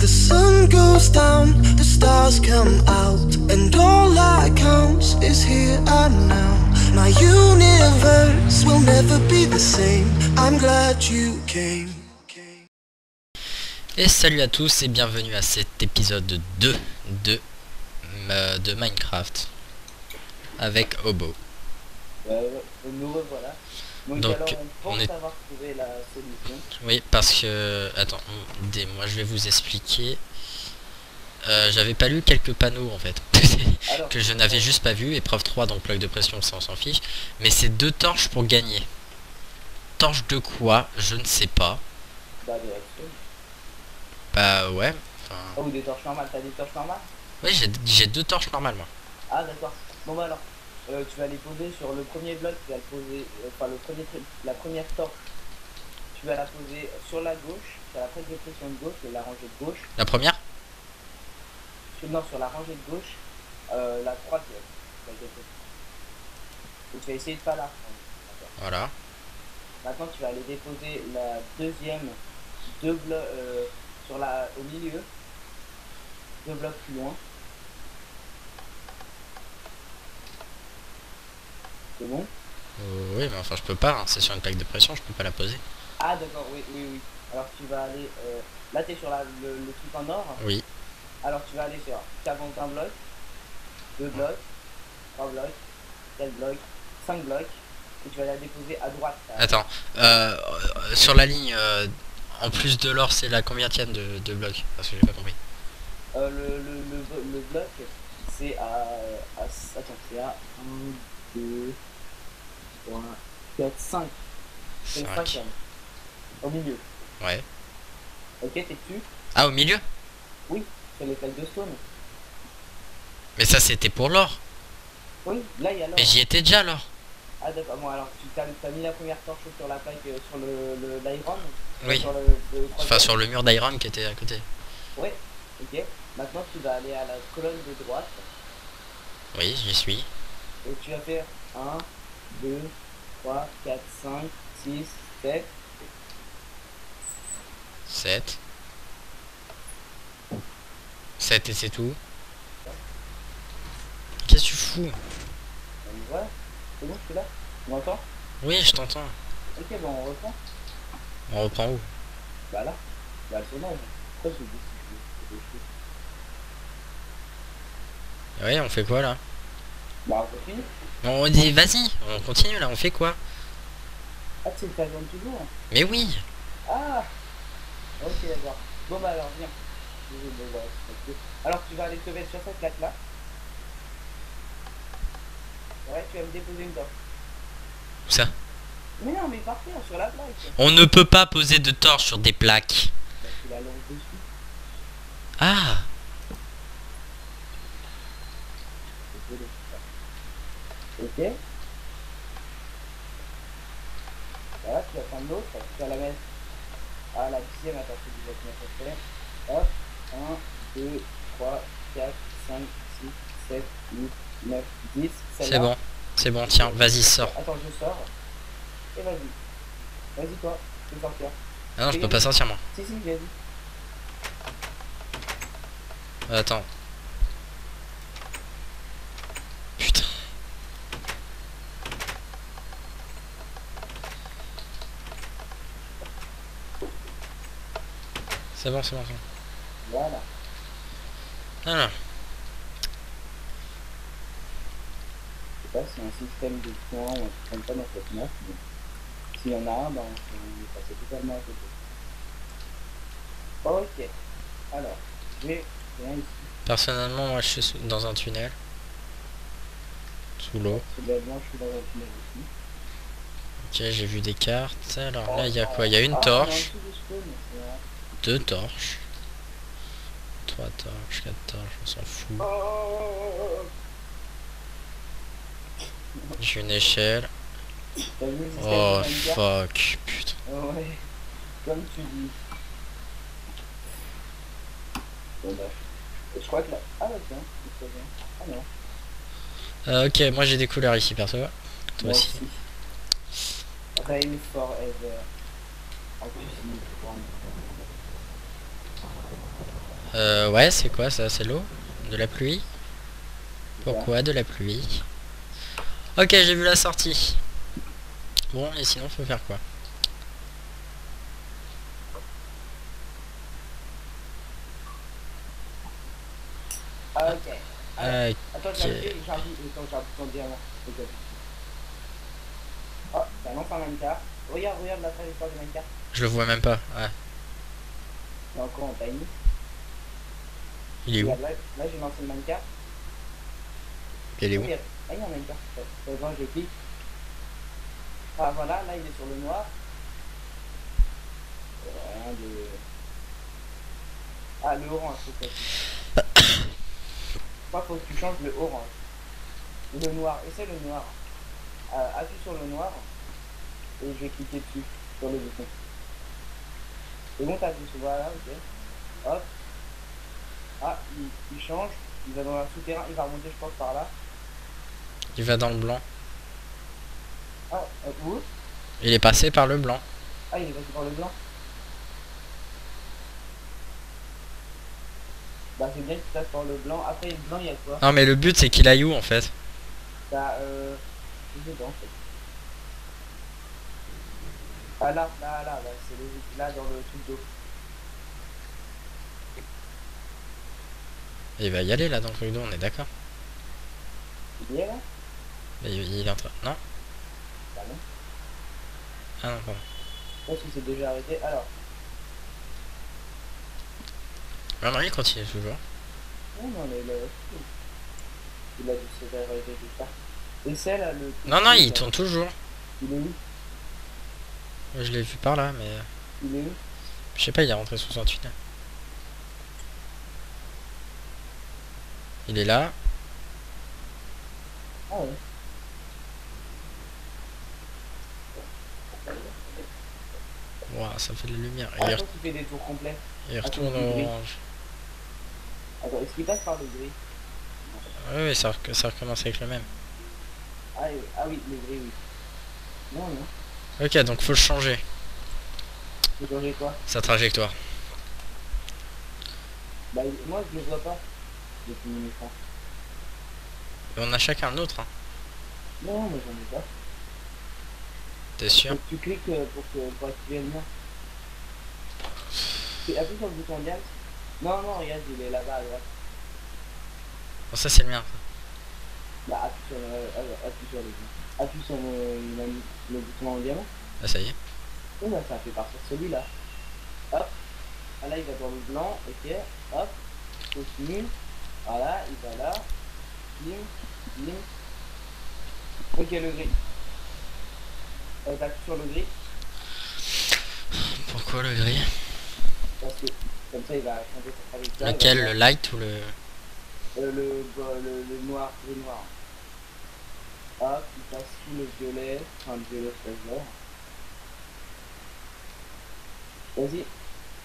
The sun goes down, the stars come out, and all that counts is here and now. My universe will never be the same. I'm glad you came. Et salut à tous et bienvenue à cet épisode 2 de, euh, de Minecraft avec Obo. Euh, nous revoilà. Donc, Donc, alors on on pense est- avoir trouvé la solution. Oui, parce que... Attends, moi je vais vous expliquer. Euh, J'avais pas lu quelques panneaux en fait. Que je n'avais juste pas vu. Épreuve 3, donc plaque de pression, ça on s'en fiche. Mais c'est deux torches pour gagner. Torches de quoi? Je ne sais pas. bah. Bah ouais. Enfin, ou des torches normales, t'as des torches normales? Oui, j'ai- j'ai deux torches normalement. Ah d'accord. Bon bah alors, euh, tu vas les poser sur le premier bloc, tu vas le poser, euh, enfin le premier truc, la première torche, tu vas la poser sur la gauche, sur la plaque de pression de gauche, et la rangée de gauche, La première? Non sur la rangée de gauche, euh, la troisième. de. Et tu vas essayer de pas la prendre. D'accord. Voilà. Maintenant, tu vas aller déposer la deuxième deux blocs euh, sur la au milieu, deux blocs plus loin. C'est bon Euh, oui, mais enfin je peux pas. hein. C'est sur une plaque de pression, je peux pas la poser. Ah d'accord, oui, oui, oui. Alors tu vas aller, euh, là t'es sur la, le, le truc en or. Oui. Alors tu vas aller sur 41 blocs, 2 blocs, 3 blocs, 4 blocs, 5 blocs, et tu vas la déposer à droite. Attends, euh, euh, sur la ligne, euh, en plus de l'or, c'est la combien de, de blocs? Parce que j'ai pas compris. Euh, le, le, le, le bloc, c'est à, à. Attends, c'est à 1, 2, 3, 4, 5. C'est le Cinq. cinquième. Au milieu. Ouais. Ok, t'es dessus Ah, au milieu? C'est les plaques de stone. Mais ça, c'était pour l'or. Oui, là il y a l'or. Mais j'y étais déjà, l'or. Ah d'accord, bon alors tu t'as t'as mis la première torche sur la plaque, euh, sur le, l'iron? Oui. Sur le, le Enfin, sur le mur d'iron qui était à côté. Ouais, ok. Maintenant tu vas aller à la colonne de droite Oui, j'y suis. et tu vas faire 1, 2, 3, 4, 5, 6, 7. 7. 7 et c'est tout. Qu'est-ce que tu fous? Voilà, c'est bon, je suis là? Tu m'entends Oui, je t'entends. Ok, bon on reprend. On reprend où? Bah là, bah le tournage. Pourquoi je dis si je fais- Ouais, on fait quoi là? Bah on continue. On dit, vas-y, on continue là, on fait quoi? Ah tu le de toujours Mais oui Ah Ok d'accord. Bon bah alors viens. Bon. Alors tu vas aller te mettre sur cette plaque là. Ouais, tu vas me déposer une torche. Où ça? Mais non, mais par terre, sur la plaque. On ne peut pas poser de torche sur des plaques. Bah, tu la lances dessus. Ah. Ok. Voilà, tu vas prendre l'autre, tu vas la mettre à la dixième, je ce que je fais. Hop, 1, 2, 3, 4, 5, 6, 7, 8, 9, 10. C'est bon, c'est bon, tiens, vas-y, sors. Attends, je sors. Et vas-y. Vas-y toi, tu peux sortir. Ah non, je peux pas sortir moi. Si, si, dit. Attends. C'est bon, c'est bon, c'est bon. Voilà. Ah, Je sais pas si un système de points ou un truc comme ça dans cette map, mais s'il y en a un, ben, on est passé totalement à côté. Ok. Alors, j'ai rien ici. personnellement, moi je suis dans un tunnel. Sous l'eau. Soudainement, je suis dans un tunnel ici. Ok, j'ai vu des cartes. Alors là, il y a quoi? Il y a une Ah, on torche, deux torches, trois torches, quatre torches, on s'en fout. J'ai une échelle. Oh fuck, putain. Ouais, comme tu dis. Bon bah, je crois que là... Ah bah tiens, c'est très bien. Ah non. Euh, ok, moi j'ai des couleurs ici perso. Toi Moi aussi. Rain forever. En plus. Euh, ouais, c'est quoi ça? C'est l'eau? De la pluie? Pourquoi de la pluie? Ok, j'ai vu la sortie. Bon, et sinon, faut faire quoi? Ah, ok. Alors, Attends, j'ai appuyé, j'ai appuyé, attends, j'ai sur le diamant. Ok. Oh, ça lance un minecart. Regarde, regarde la trajectoire du minecart. Je le vois même pas. Ouais. C'est encore en tiny. Il est où là, là j'ai lancé le minecart. Il est où. Ah, il y a un minecart. Exemple, je clique. Ah, voilà, là, il est sur le noir. Euh, Rien de... Ah, le orange, c'est ça. Moi, faut que tu changes le orange. Le noir, essaie le noir. Euh, appuie sur le noir. Et je vais cliquer dessus, sur le bouton. C'est bon, t'appuies sur voilà, ok. Hop. Ah, il, il change. Il va dans un souterrain, il va remonter, je pense, par là. Il va dans le blanc. Ah, euh, où? Il est passé par le blanc. Ah, il est passé par le blanc. Bah, c'est bien qu'il passe par le blanc. Après, le blanc, il y a quoi? Non, mais le but, c'est qu'il aille où, en fait? Bah, euh. Je sais pas en fait. Ah là, là, là, là, c'est logique. Là, dans le truc d'eau. Il va y aller, là, dans le truc d'eau, on est d'accord Il est là il il est en train... Non Bah non. Ah non, pardon. Je pense que c'est déjà arrêté. Alors, Non, non, il continue toujours. non, non, mais là. Il a dû se arrêter tout ça. Et c'est là le. Non, non, il tourne toujours. Il est où Je l'ai vu par là, mais... Il est où Je sais pas, il est rentré sous un tunnel. Il est là. Ah ouais. Ouah, ça fait de la lumière. Ah, Et je il, pense qu'il fait des tours complets. il Attends, retourne brille. orange. Attends, est-ce qu'il passe par le gris? Oui, oui, ça, rec- ça recommence avec le même. ah, oui, ah oui, le gris, oui. Non, non. Ok, donc faut le changer, Faut changer quoi? Sa trajectoire. Bah, moi, je le vois pas. Depuis mon écran. Et on a chacun le nôtre, hein. Non, mais j'en ai pas. T'es sûr tu cliques euh, pour, que, pour activer le mien. Tu appuies sur le bouton dial. Non, non, regarde, il est là-bas à droite. Bon, ça c'est le mien. Bah, appuie sur le, euh, appuie sur le, appuie sur le, le, le bouton en diamant. Ah, ça y est. Et bah, ça fait partir celui-là. Hop. Ah, là, il va dans le blanc. Ok. Hop. Continue. Voilà, il va là. Bim. Bim. Ok, le gris. Euh, t'appuies sur le gris. Pourquoi le gris? Parce que comme ça, il va changer sa trajectoire. Lequel Le light ou le... Euh, le, bah, le, le noir, le noir. Hop, il passe sous le violet, enfin le violet c'est le vert. Vas-y,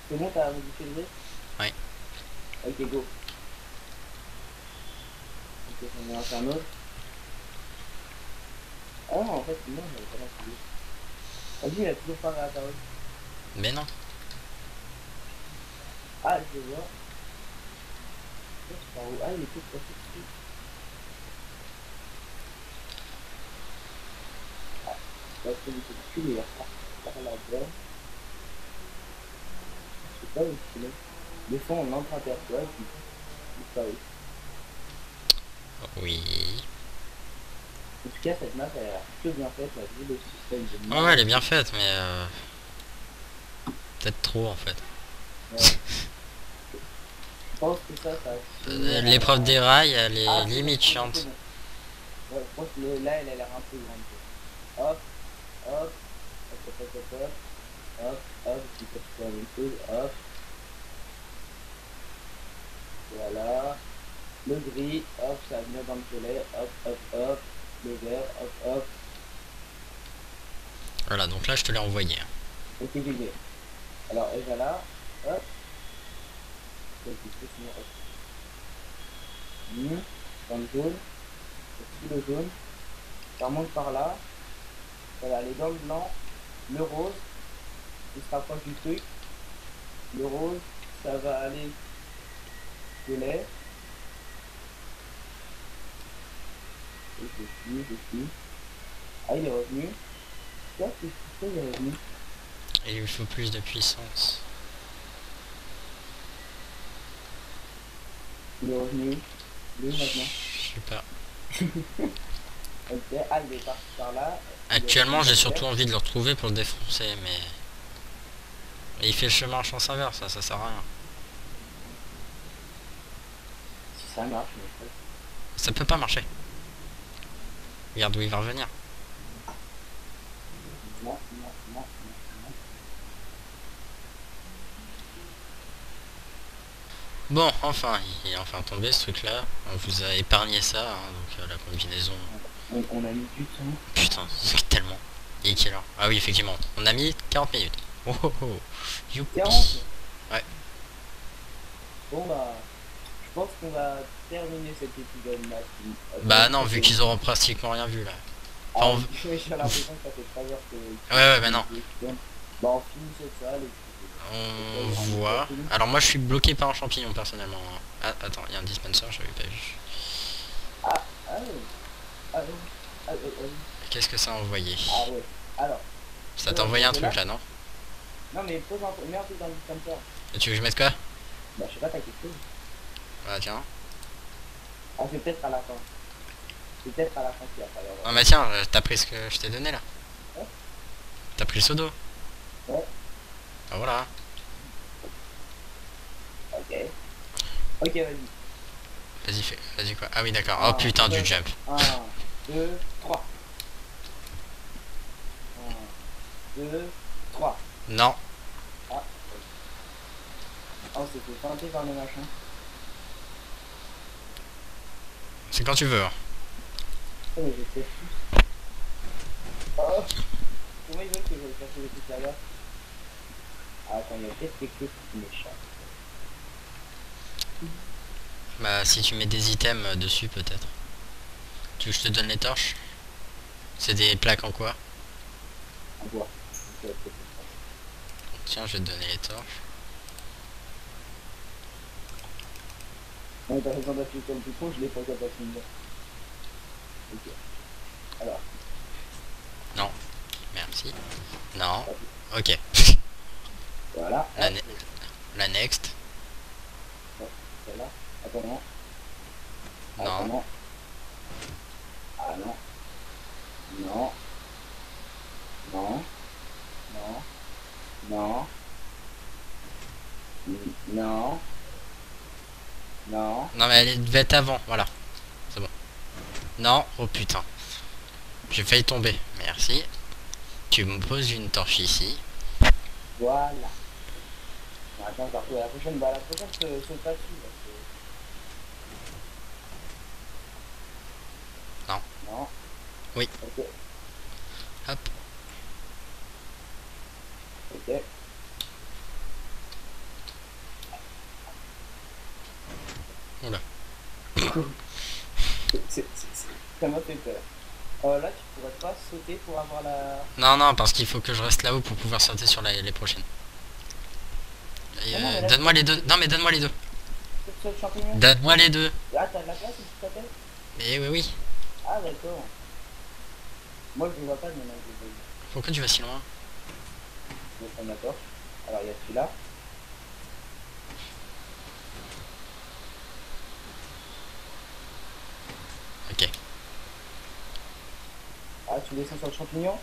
c'est bon, t'as modifié le gris? Ouais. Ok, go. Ok, j'en un autre. Ah en fait, non, j'avais pas l'infini. Vas-y, il a toujours pas réapparu. Mais non. Ah, je le vois. Ah, il est tout passé dessus. Ah, parce que du coup, il reparti par là-bas. Je sais pas où il est. Des fois, on entre aperçoit et puis il. Oui. En tout cas, cette map, elle a l'air bien faite, la. Oh, elle est bien faite, mais... Euh... Peut-être trop, en fait. L'épreuve des rails, elle est limite chiante. Ouais, je pense que là, elle a l'air un peu. Hop, hop, hop, hop, hop, hop, hop, hop, je hop. Le gris, hop, ça va venir dans le violet, hop, hop, hop. Le vert, hop, hop. Voilà, donc là, je te l'ai envoyé. Ok, GG. Alors, et voilà, hop. Ok. Hmm, Dans le jaune. Le jaune. Ça remonte par là. Ça va aller dans le blanc. Le rose. Il se rapproche du truc. Le rose, ça va aller Je l'ai. Et je suis, je suis. Ah, il est revenu. Qu'est-ce que il est revenu? Et il lui faut plus de puissance. Il est revenu. Il est maintenant Je sais pas. Ok, ah, il est parti par là. Actuellement, j'ai surtout envie de le retrouver pour le défoncer, mais... Et il fait le chemin en sens inverse, ça, ça sert à rien. Si ça marche, mais. Ça peut pas marcher. Regarde où il va revenir. Bon, enfin, il est enfin tombé ce truc-là. On vous a épargné ça, hein, donc euh, la combinaison... On, on a mis du temps. Putain, c'est tellement... Il est quelle heure Ah oui, effectivement. On a mis 40 minutes. Oh oh oh. Youpi. 40 Ouais. Bon bah, pense qu'on va terminer cet épisode là. Bah non, vu qu'ils auront pratiquement rien vu là. Ah, on- oui, j'ai l'impression que ça fait 3 heures que... Ouais, ouais, bah non. Bah on finit cette salle et. On voit. Alors moi je suis bloqué par un champignon personnellement. Ah, attends, il y a un dispenser, j'avais pas vu. Ah, ah. Ah. Ah ah. Qu'est-ce que ça a envoyé Ah ouais. Alors, Ça t'a envoyé un truc là, non? Non mais pose un truc dans le dispenser. Et Tu veux que je mette quoi? Bah je sais pas, t'as quelque chose. Ah tiens. Ah c'est peut-être à la fin. C'est peut-être à la fin qu'il va falloir. Ah bah tiens, euh, t'as pris ce que je t'ai donné là. Ouais. T'as pris le seau d'eau Ouais. Ah voilà. Ok. Ok, vas-y. Vas-y, fais. Vas-y quoi. Ah oui d'accord. Ah, Oh putain ouais. du jump. 1, 2, 3. 1, 2, 3. Non. Oh, c'est fait teinter par le machin. C'est quand tu veux. hein. Oh, mais je sais plus. Oh Comment ils veulent que je le chercher les trucs là-bas? Ah, attends, il y a peut-être quelque chose qui m'échappe. Bah si tu mets des items dessus peut-être. Tu veux que je te donne les torches? C'est des plaques en quoi? Ok. Tiens, je vais te donner les torches. Non, t'as raison d'appuyer sur le je l'ai pas passé Ok. Alors, Merci. Non. Ok. voilà. La, ne- la next. celle-là. Attends, non. Non. Attends, non. Ah non. Non. Non. Non. Non. Non. Non. Non mais elle devait être avant, voilà. C'est bon. Non, oh putain. J'ai failli tomber. Merci. Tu me poses une torche ici. Voilà. Bon, attends, la prochaine, bah la prochaine, saute pas. Parce que... Non. Non. Oui. Ok. Hop. Ok. Ça m'a fait peur. Euh, là, tu pourrais pas sauter pour avoir la... Non, non, parce qu'il faut que je reste là-haut pour pouvoir sauter sur la- les prochaines. Ah euh, là- donne-moi les deux. Non mais donne-moi les deux. Donne-moi les deux. Ah, t'as de la place où tu t'appelles Mais oui, oui. Ah, d'accord. Moi, je ne vois pas, mais non, je vais Pourquoi tu vas si loin? Je vais prendre torche. Alors, il y a celui-là. Ok. Ah, tu descends sur le champignon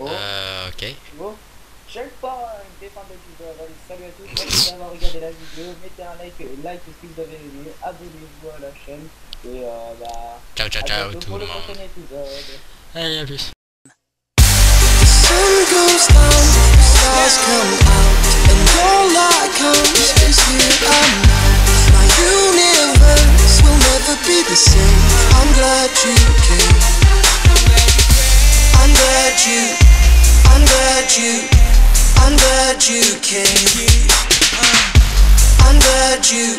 Oh, Euh, ok. oh. Checkpoint fins d'épisode. Allez, salut à tous, merci d'avoir regardé la vidéo. Mettez un like, like si vous avez aimé. Abonnez-vous à la chaîne. Et euh, bah... Ciao, ciao, à ciao tout pour le le monde. prochain épisode. Allez, à plus. The sun goes down, the stars come out, and all that counts is here and now. My universe will never be the same. I'm glad you came. I'm glad you, I'm glad you, I'm glad you came. I'm glad you,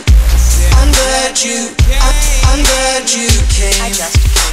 I'm glad you, I- I'm glad you came. I just